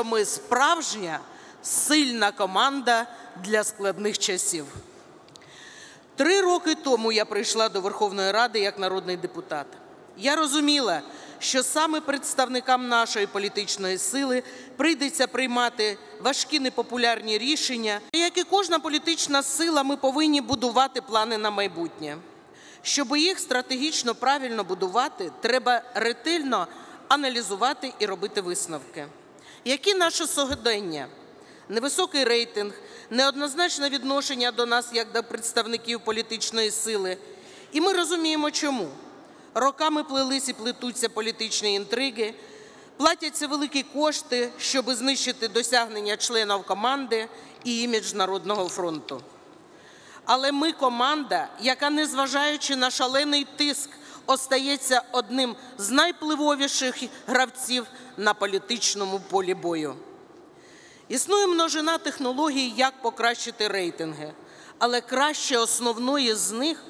що ми справжня сильна команда для складних часів. Три роки тому я прийшла до Верховної Ради як народний депутат. Я розуміла, що саме представникам нашої політичної сили прийдеться приймати важкі непопулярні рішення. Як і кожна політична сила, ми повинні будувати плани на майбутнє. Щоб їх стратегічно правильно будувати, треба ретельно аналізувати і робити висновки. Які наше сьогодення? Невисокий рейтинг, неоднозначне відношення до нас як до представників політичної сили. І ми розуміємо, чому. Роками плелись і плетуться політичні інтриги, платяться великі кошти, щоб знищити досягнення членів команди і імідж Народного фронту. Але ми команда, яка, незважаючи на шалений тиск, остається одним з найпливовіших гравців на політичному полі бою. Існує множина технологій, як покращити рейтинги, але краще основної з них,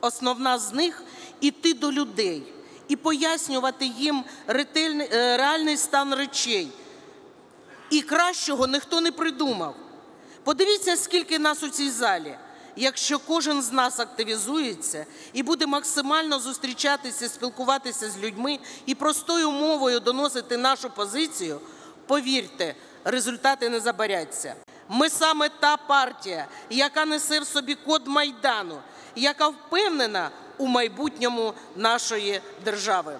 основна з них іти до людей і пояснювати їм ретельний, е, реальний стан речей. І кращого ніхто не придумав. Подивіться, скільки нас у цій залі. Якщо кожен з нас активізується і буде максимально зустрічатися, спілкуватися з людьми і простою мовою доносити нашу позицію, повірте, результати не забаряться. Ми саме та партія, яка несе в собі код Майдану, яка впевнена у майбутньому нашої держави.